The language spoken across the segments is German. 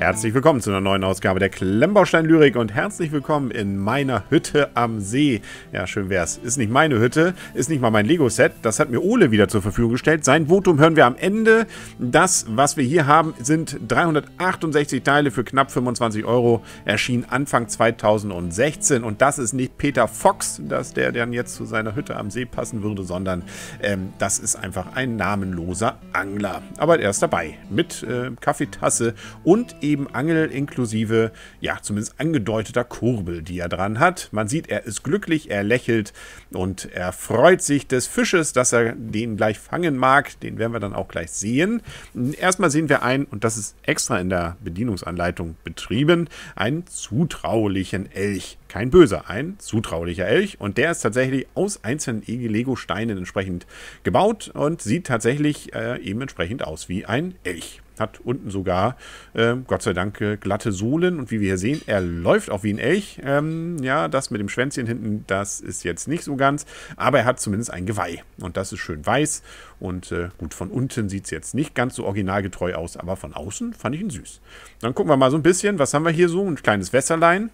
Herzlich willkommen zu einer neuen Ausgabe der Klemmbaustein-Lyrik und herzlich willkommen in meiner Hütte am See. Ja, schön wär's. Ist nicht meine Hütte, ist nicht mal mein Lego-Set. Das hat mir Ole wieder zur Verfügung gestellt. Sein Votum hören wir am Ende. Das, was wir hier haben, sind 368 Teile für knapp 25 Euro. Erschien Anfang 2016 und das ist nicht Peter Fox, dass der dann jetzt zu seiner Hütte am See passen würde, sondern ähm, das ist einfach ein namenloser Angler. Aber er ist dabei mit äh, Kaffeetasse und eben eben Angel inklusive, ja, zumindest angedeuteter Kurbel, die er dran hat. Man sieht, er ist glücklich, er lächelt und er freut sich des Fisches, dass er den gleich fangen mag. Den werden wir dann auch gleich sehen. Erstmal sehen wir einen, und das ist extra in der Bedienungsanleitung betrieben, einen zutraulichen Elch. Kein böser, ein zutraulicher Elch. Und der ist tatsächlich aus einzelnen Lego-Steinen entsprechend gebaut und sieht tatsächlich äh, eben entsprechend aus wie ein Elch. Hat unten sogar, äh, Gott sei Dank, äh, glatte Sohlen. Und wie wir hier sehen, er läuft auch wie ein Elch. Ähm, ja, das mit dem Schwänzchen hinten, das ist jetzt nicht so ganz. Aber er hat zumindest ein Geweih. Und das ist schön weiß. Und äh, gut, von unten sieht es jetzt nicht ganz so originalgetreu aus. Aber von außen fand ich ihn süß. Dann gucken wir mal so ein bisschen. Was haben wir hier so? Ein kleines Wässerlein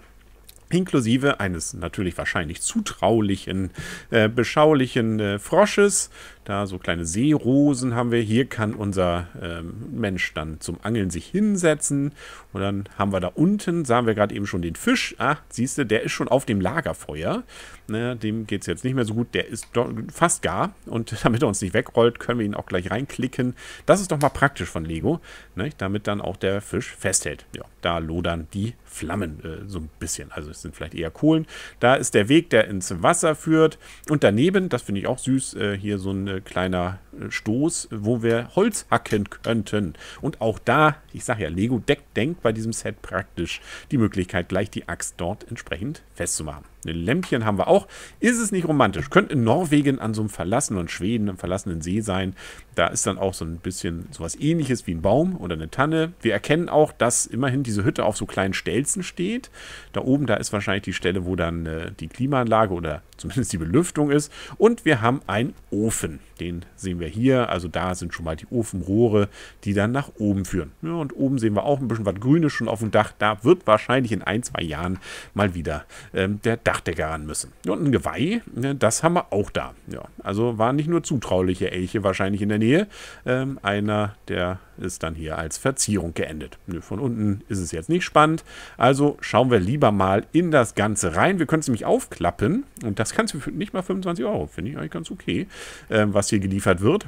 inklusive eines natürlich wahrscheinlich zutraulichen, äh, beschaulichen äh, Frosches. Da so kleine Seerosen haben wir. Hier kann unser ähm, Mensch dann zum Angeln sich hinsetzen. Und dann haben wir da unten, sahen wir gerade eben schon den Fisch. Ah, siehst du, der ist schon auf dem Lagerfeuer. Ne, dem geht es jetzt nicht mehr so gut. Der ist fast gar. Und damit er uns nicht wegrollt, können wir ihn auch gleich reinklicken. Das ist doch mal praktisch von Lego. Ne, damit dann auch der Fisch festhält. Ja, da lodern die Flammen äh, so ein bisschen. Also es sind vielleicht eher Kohlen. Da ist der Weg, der ins Wasser führt. Und daneben, das finde ich auch süß, äh, hier so ein kleiner äh, Stoß, wo wir Holz hacken könnten. Und auch da, ich sage ja, Lego deckt, denkt bei diesem Set praktisch die Möglichkeit, gleich die Axt dort entsprechend festzumachen. Ein Lämpchen haben wir auch. Ist es nicht romantisch? Könnte in Norwegen an so einem verlassenen Schweden, einem verlassenen See sein. Da ist dann auch so ein bisschen sowas ähnliches wie ein Baum oder eine Tanne. Wir erkennen auch, dass immerhin diese Hütte auf so kleinen Stelzen steht. Da oben, da ist wahrscheinlich die Stelle, wo dann äh, die Klimaanlage oder zumindest die Belüftung ist. Und wir haben einen Ofen. Den sehen wir hier. Also da sind schon mal die Ofenrohre, die dann nach oben führen. Ja, und oben sehen wir auch ein bisschen was Grünes schon auf dem Dach. Da wird wahrscheinlich in ein, zwei Jahren mal wieder ähm, der Dach Dachdecker ran müssen. Und ein Geweih, ne, das haben wir auch da. Ja, also waren nicht nur zutrauliche Elche wahrscheinlich in der Nähe. Ähm, einer, der ist dann hier als Verzierung geendet. Von unten ist es jetzt nicht spannend. Also schauen wir lieber mal in das Ganze rein. Wir können es nämlich aufklappen. Und das kannst du für nicht mal 25 Euro. Finde ich eigentlich ganz okay, ähm, was hier geliefert wird.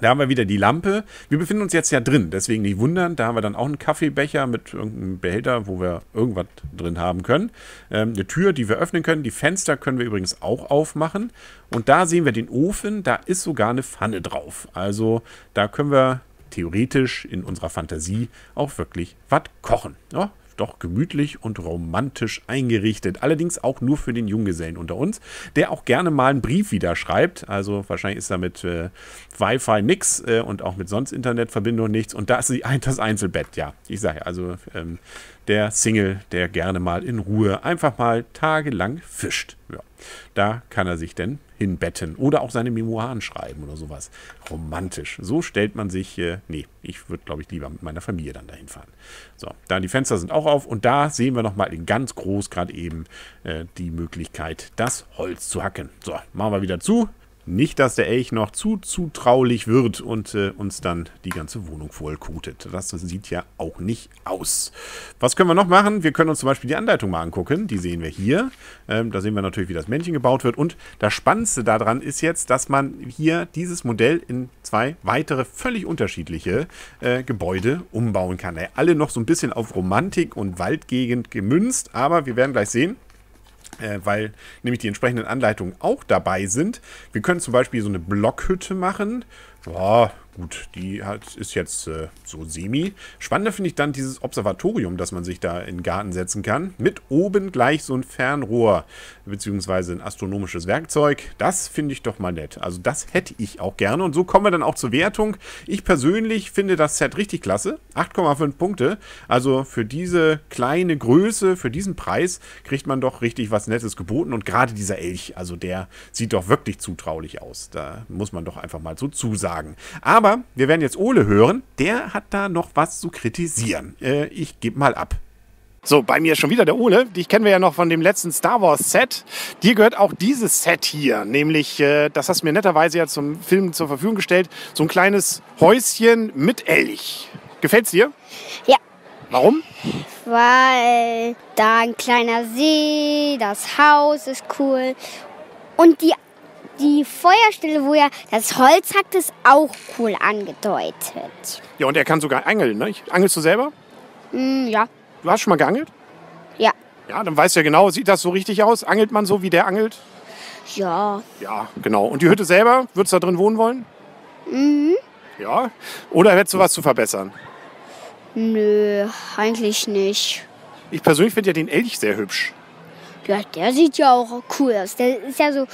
Da haben wir wieder die Lampe. Wir befinden uns jetzt ja drin, deswegen nicht wundern. Da haben wir dann auch einen Kaffeebecher mit irgendeinem Behälter, wo wir irgendwas drin haben können. Ähm, eine Tür, die wir öffnen können. Die Fenster können wir übrigens auch aufmachen. Und da sehen wir den Ofen. Da ist sogar eine Pfanne drauf. Also da können wir theoretisch in unserer Fantasie auch wirklich was kochen. Ja, doch gemütlich und romantisch eingerichtet. Allerdings auch nur für den Junggesellen unter uns, der auch gerne mal einen Brief wieder schreibt. Also wahrscheinlich ist da mit äh, Wi-Fi nix äh, und auch mit sonst Internetverbindung nichts. Und da ist das Einzelbett, ja. Ich sage ja, also ähm, der Single, der gerne mal in Ruhe einfach mal tagelang fischt. Ja. Da kann er sich denn hinbetten oder auch seine Memoiren schreiben oder sowas. Romantisch. So stellt man sich, äh, nee, ich würde glaube ich lieber mit meiner Familie dann dahin fahren. So, da die Fenster sind auch auf und da sehen wir nochmal in ganz groß gerade eben äh, die Möglichkeit, das Holz zu hacken. So, machen wir wieder zu. Nicht, dass der Elch noch zu zutraulich wird und äh, uns dann die ganze Wohnung vollkotet. Das sieht ja auch nicht aus. Was können wir noch machen? Wir können uns zum Beispiel die Anleitung mal angucken. Die sehen wir hier. Ähm, da sehen wir natürlich, wie das Männchen gebaut wird. Und das Spannendste daran ist jetzt, dass man hier dieses Modell in zwei weitere völlig unterschiedliche äh, Gebäude umbauen kann. Alle noch so ein bisschen auf Romantik und Waldgegend gemünzt. Aber wir werden gleich sehen, äh, weil nämlich die entsprechenden Anleitungen auch dabei sind. Wir können zum Beispiel so eine Blockhütte machen. Ja, gut, die hat, ist jetzt äh, so semi. Spannender finde ich dann dieses Observatorium, das man sich da in den Garten setzen kann. Mit oben gleich so ein Fernrohr, beziehungsweise ein astronomisches Werkzeug. Das finde ich doch mal nett. Also das hätte ich auch gerne. Und so kommen wir dann auch zur Wertung. Ich persönlich finde das Set richtig klasse. 8,5 Punkte. Also für diese kleine Größe, für diesen Preis, kriegt man doch richtig was Nettes geboten. Und gerade dieser Elch, also der sieht doch wirklich zutraulich aus. Da muss man doch einfach mal so zusagen sagen. Aber wir werden jetzt Ole hören. Der hat da noch was zu kritisieren. Äh, ich gebe mal ab. So, bei mir ist schon wieder der Ole. Dich kennen wir ja noch von dem letzten Star Wars Set. Dir gehört auch dieses Set hier, nämlich, äh, das hast du mir netterweise ja zum Film zur Verfügung gestellt, so ein kleines Häuschen mit Elch. Gefällt's dir? Ja. Warum? Weil da ein kleiner See, das Haus ist cool und die, die Feuerstelle, wo er das Holz hackt, ist auch cool angedeutet. Ja, und er kann sogar angeln, ne? Angelst du selber? Hm, ja, Du hast schon mal geangelt? ja, Ja, dann weißt du ja genau, sieht das so richtig aus? Angelt man so, wie der angelt? ja. Ja, genau. Und die Hütte selber, würdest du da drin wohnen wollen? Mhm. Ja? Oder hättest du was zu verbessern? Nö, eigentlich nicht. Ich persönlich finde ja den Elch sehr hübsch. Ja, der sieht ja auch cool aus. Der ist ja so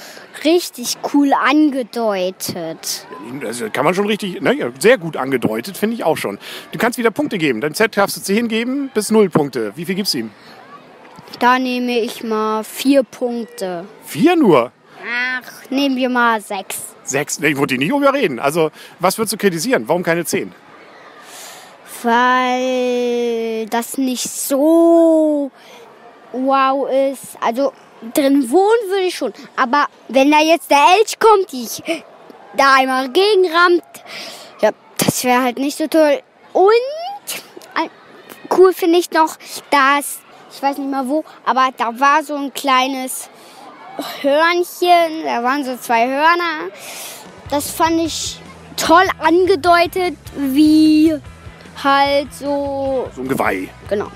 richtig cool angedeutet. Das kann man schon richtig, ne, ja, sehr gut angedeutet, finde ich auch schon. Du kannst wieder Punkte geben. Dein Z darfst du 10 geben bis 0 Punkte. Wie viel gibst du ihm? Da nehme ich mal vier Punkte. Vier nur. Ach, nehmen wir mal sechs. Sechs. Ne, ich wollte dich nicht überreden. Also, was würdest du kritisieren? Warum keine 10? Weil das nicht so wow ist. Also drin wohnen würde ich schon. Aber wenn da jetzt der Elch kommt, die ich da einmal gegenrammt, ja, das wäre halt nicht so toll. Und cool finde ich noch, dass, ich weiß nicht mal wo, aber da war so ein kleines Hörnchen, da waren so zwei Hörner. Das fand ich toll angedeutet, wie halt so, So ein Geweih. genau.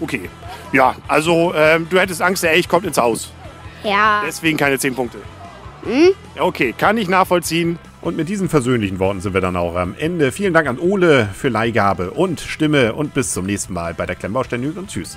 Okay. Ja, also, ähm, du hättest Angst, der Elch kommt ins Haus. Ja, Deswegen keine 10 Punkte. Ja, okay, kann ich nachvollziehen. Und mit diesen versöhnlichen Worten sind wir dann auch am Ende. Vielen Dank an Ole für Leihgabe und Stimme und bis zum nächsten Mal bei der Klemmbaustein und tschüss.